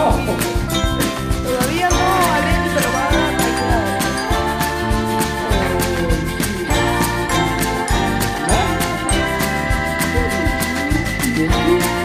Todavía no, Alen, pero va a aplicar. ¿No?